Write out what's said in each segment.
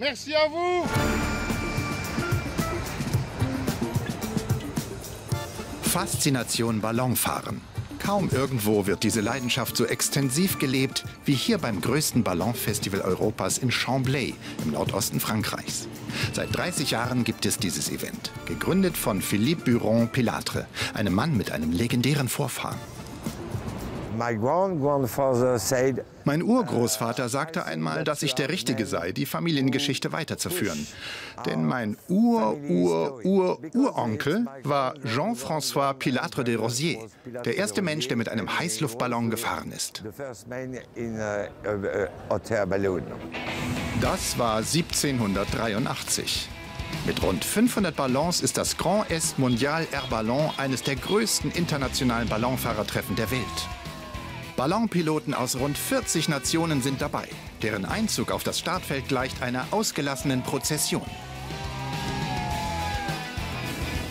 Merci à vous. Faszination Ballonfahren. Kaum irgendwo wird diese Leidenschaft so extensiv gelebt wie hier beim größten Ballonfestival Europas in Chamblay im Nordosten Frankreichs. Seit 30 Jahren gibt es dieses Event, gegründet von Philippe Buron Pilatre, einem Mann mit einem legendären Vorfahren. Mein Urgroßvater sagte einmal, dass ich der Richtige sei, die Familiengeschichte weiterzuführen. Denn mein Ur-Ur-Ur-Uronkel war Jean-François Pilatre de Rosier, der erste Mensch, der mit einem Heißluftballon gefahren ist. Das war 1783. Mit rund 500 Ballons ist das Grand Est Mondial Air Ballon eines der größten internationalen Ballonfahrertreffen der Welt. Ballonpiloten aus rund 40 Nationen sind dabei. Deren Einzug auf das Startfeld gleicht einer ausgelassenen Prozession.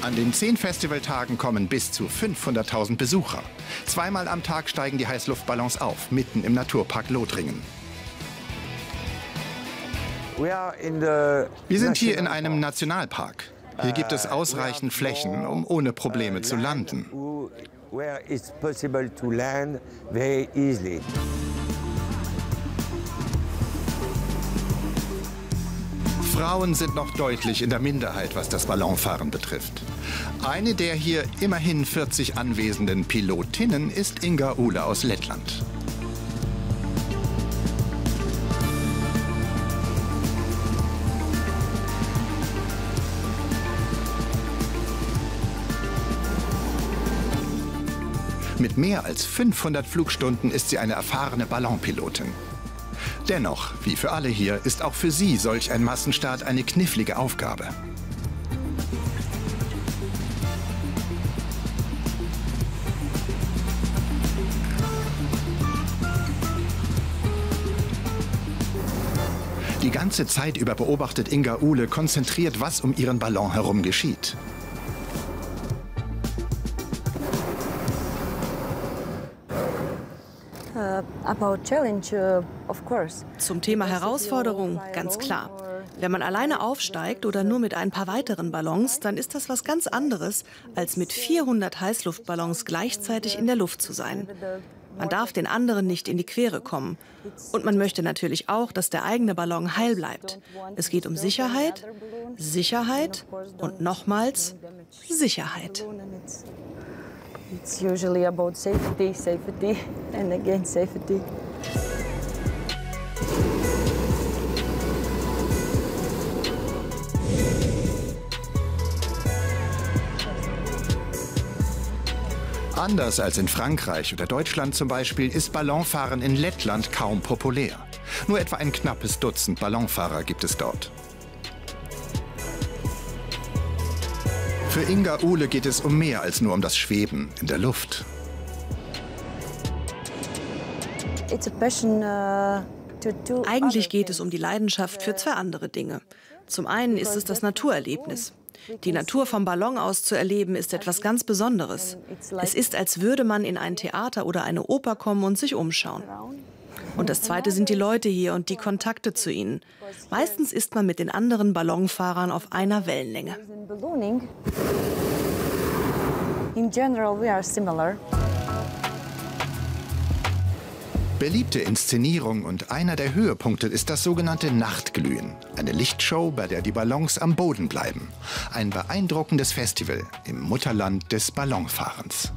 An den zehn Festivaltagen kommen bis zu 500.000 Besucher. Zweimal am Tag steigen die Heißluftballons auf, mitten im Naturpark Lothringen. Wir sind hier in einem Nationalpark. Hier gibt es ausreichend Flächen, um ohne Probleme zu landen. Frauen sind noch deutlich in der Minderheit, was das Ballonfahren betrifft. Eine der hier immerhin 40 anwesenden Pilotinnen ist Inga Uhle aus Lettland. Mit mehr als 500 Flugstunden ist sie eine erfahrene Ballonpilotin. Dennoch, wie für alle hier, ist auch für sie solch ein Massenstart eine knifflige Aufgabe. Die ganze Zeit über beobachtet Inga Uhle konzentriert, was um ihren Ballon herum geschieht. Zum Thema Herausforderung, ganz klar. Wenn man alleine aufsteigt oder nur mit ein paar weiteren Ballons, dann ist das was ganz anderes, als mit 400 Heißluftballons gleichzeitig in der Luft zu sein. Man darf den anderen nicht in die Quere kommen. Und man möchte natürlich auch, dass der eigene Ballon heil bleibt. Es geht um Sicherheit, Sicherheit und nochmals Sicherheit. It's usually about safety, safety and again safety. Anders als in Frankreich oder Deutschland zum Beispiel ist Ballonfahren in Lettland kaum populär. Nur etwa ein knappes Dutzend Ballonfahrer gibt es dort. Für Inga Uhle geht es um mehr als nur um das Schweben in der Luft. Uh, Eigentlich geht es um die Leidenschaft für zwei andere Dinge. Zum einen ist es das Naturerlebnis. Die Natur vom Ballon aus zu erleben, ist etwas ganz Besonderes. Es ist, als würde man in ein Theater oder eine Oper kommen und sich umschauen. Und das Zweite sind die Leute hier und die Kontakte zu ihnen. Meistens ist man mit den anderen Ballonfahrern auf einer Wellenlänge. In general, we are similar. Beliebte Inszenierung und einer der Höhepunkte ist das sogenannte Nachtglühen. Eine Lichtshow, bei der die Ballons am Boden bleiben. Ein beeindruckendes Festival im Mutterland des Ballonfahrens.